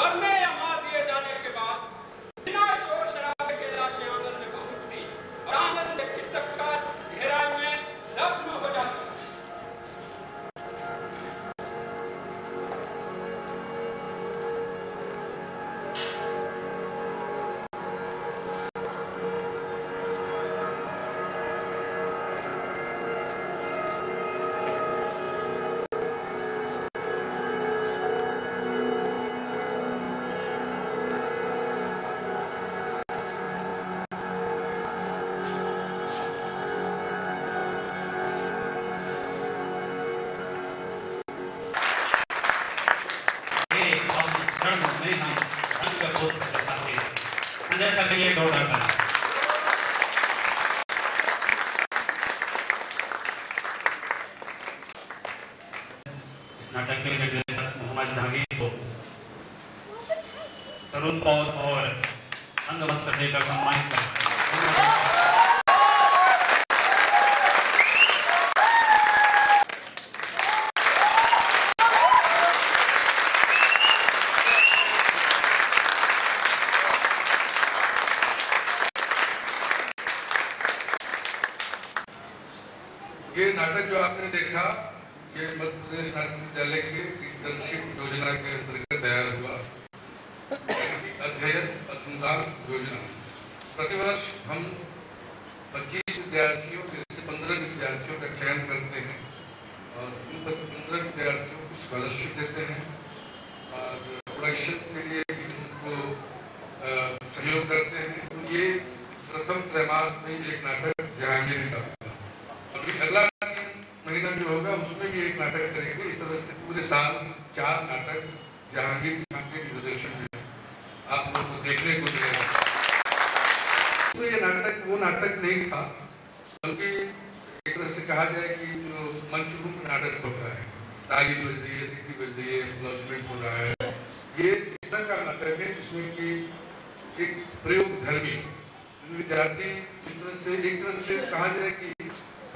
मरने या मार दिए जाने के बाद हैं अन्यथा के लिए दौड़ा कर इस नाटक के निर्देशक मोहम्मद जहांगीर को तरुण पौध और अंगवस्त्र देकर सम्मानित कर ये नाटक जो आपने देखा, ये मध्य प्रदेश नाट्य विद्यालय के इंटर्नशिप योजना के अंतर्गत तैयार हुआ। अध्ययन अनुदान योजना। प्रतिवर्ष हम 25 विद्यार्थियों जैसे 15 विद्यार्थियों का चयन करते हैं और उन 15 विद्यार्थियों को स्कॉलरशिप देते हैं और प्रोडक्शन के लिए उनको सहयोग करते हैं। तो ये प्रथम त्रैमास में एक नाटक जहांगीर का हुआ अगला महीना जो होगा उसमें भी एक नाटक करेंगे, इस तरह से पूरे साल चार नाटक जहांगीर खान के निर्देशन में आप लोगों को देखने को मिलेगा। तो ये नाटक, वो नाटक नहीं था, बल्कि एक तरह से कहा जाए कि जो मंच रूप नाटक होता है, ताली बज रही है सीटी बज रही है, अनाउंसमेंट हो रहा है, ये इस तरह का नाटक है जिसमें कि एक प्रयोग धर्मी, विद्यार्थी इस तरह से, एक तरह से कहा जाए कि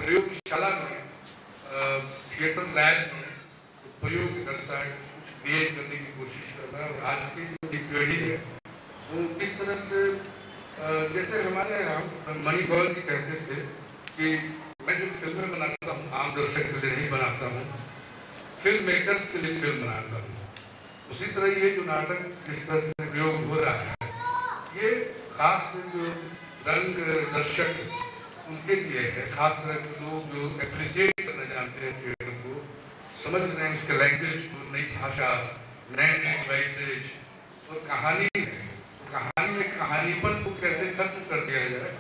प्रयोगशाला में थिएटर लैब में प्रयोग करता है क्रिएट करने की कोशिश करता है और आज की जो पीढ़ी है, वो किस तरह से जैसे हमारे यहाँ मणि गौर जी कहते थे कि मैं जो फ़िल्में बनाता हूँ, आम दर्शक के लिए नहीं बनाता हूँ फ़िल्म मेकर्स के लिए फ़िल्म बनाता हूँ। उसी तरह ये जो नाटक जिस तरह से प्रयोग हो रहा है, ये खास जो रंग दर्शक उनके लिए है, खास तरह के लोग जो अप्रिशिएट करना जानते हैं थिएटर को, समझ रहे हैं उसके लैंग्वेज को, नई भाषा, नए डिवाइसेज और कहानी है तो कहानी में कहानीपन को कैसे खत्म कर दिया जाए,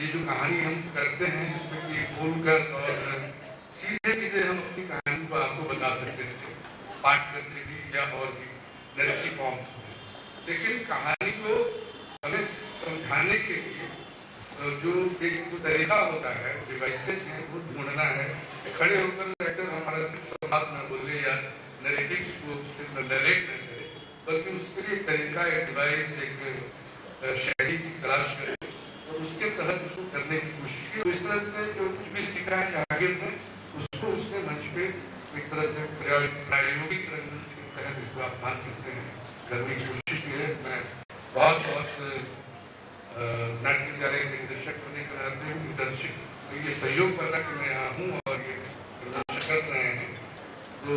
ये जो कहानी हम करते हैं, जिसमें कि बोलकर और सीधे सीधे हम अपनी कहानी को आपको बता सकते थे पाठ करते भी या और भी नरेटिव फॉर्म्स में। लेकिन कहानी को हमें समझाने के लिए जो एक तरीका होता है डिवाइसेस है वो ढूंढना है। खड़े होकर एक्टर हमारा सिर्फ़ बात ना बोले या नरेटिव्स को सिर्फ़ नरेट न करे, बल्कि उसके लिए तरीका, एक डिवाइस एक शैली की तलाश करे। और उसके तहत उसको करने की कोशिश की तो इस तरह से जो कुछ भी सीखा है आगे में उसको उसके मंच पे एक तरह से प्रायोगिक रंग के तहत इसको आप मान सकते हैं। करने की कोशिश की है मैं बहुत बहुत अ, नाट्य विद्यालय के निदेशक होने के नाते इंटर्नशिप तो ये सहयोग वाला कि मैं यहाँ हूँ और ये प्रदर्शन कर रहे हैं तो